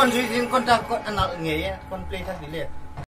kon juin kon ta kon anak ngai kon play tak dile